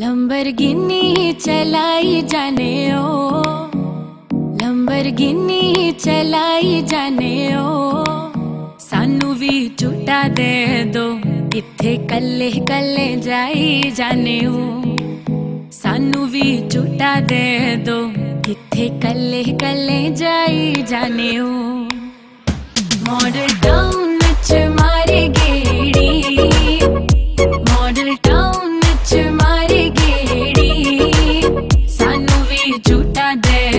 lumbar गिनी चलाई जाने ओ lumbar गिनी चलाई जाने ओ सानू भी झूठा दे दो इथे कले कले जाई जाने ओ सानू भी झूठा दे दो इथे कले कले जाई जाने ओ मॉडल डाउन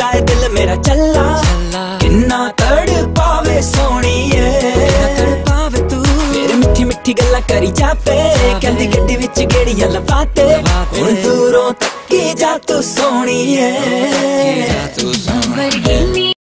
ਕਰਦਾ ਏ ਦਿਲ ਮੇਰਾ ਚੱਲਾ ਕਿੰਨਾ ਤੜ ਪਾਵੇ ਸੋਣੀਏ ਪਾਵੇ ਤੂੰ ਫੇਰ ਮਿੱਠੀ ਮਿੱਠੀ ਗੱਲਾਂ ਕਰੀ ਜਾਵੇ ਕਹਿੰਦੀ ਗੱਡੀ ਵਿੱਚ ਗੇੜੀਆਂ ਲਵਾਤੇ ਹੁਣ ਦੂਰੋਂ ਤੱਕੀ ਜਾ ਤੂੰ ਸੋਣੀਏ